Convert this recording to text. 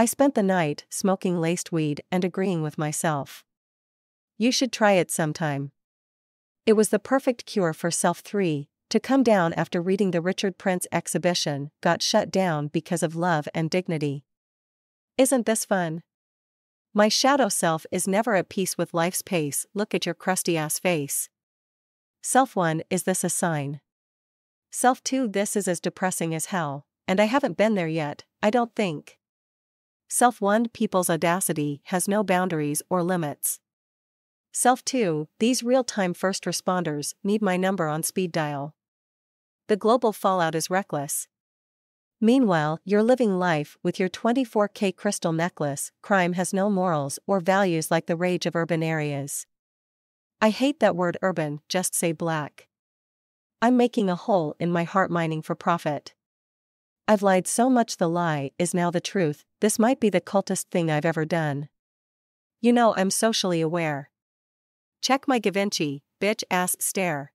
I spent the night smoking laced weed and agreeing with myself. You should try it sometime. It was the perfect cure for self 3, to come down after reading the Richard Prince exhibition, got shut down because of love and dignity. Isn't this fun? My shadow self is never at peace with life's pace, look at your crusty ass face. Self 1 is this a sign? Self 2 this is as depressing as hell, and I haven't been there yet, I don't think. Self 1 people's audacity has no boundaries or limits. Self 2 these real time first responders need my number on speed dial. The global fallout is reckless. Meanwhile, you're living life with your 24K crystal necklace, crime has no morals or values like the rage of urban areas. I hate that word urban, just say black. I'm making a hole in my heart mining for profit. I've lied so much the lie is now the truth, this might be the cultest thing I've ever done. You know I'm socially aware. Check my Givenchy, bitch ass stare.